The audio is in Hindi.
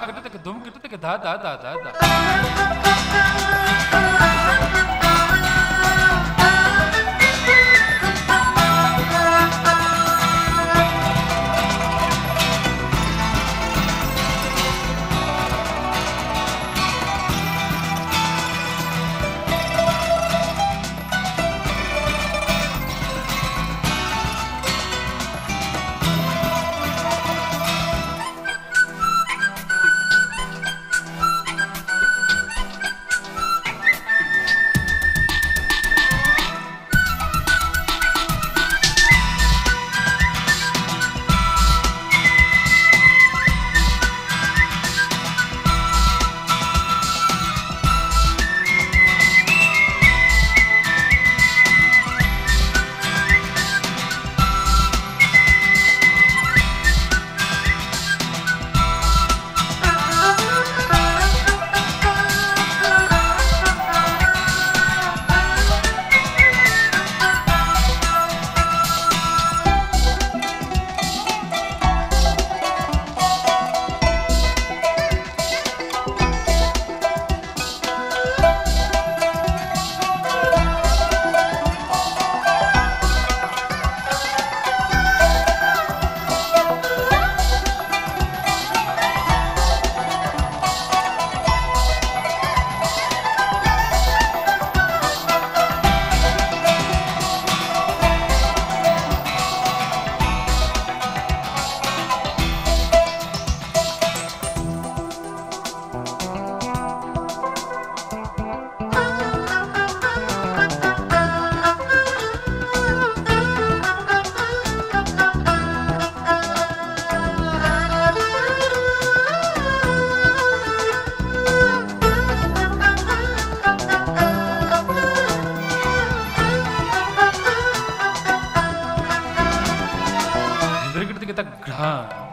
धा कट तक दुम कट तक धा धा धा धा धा। ग्रह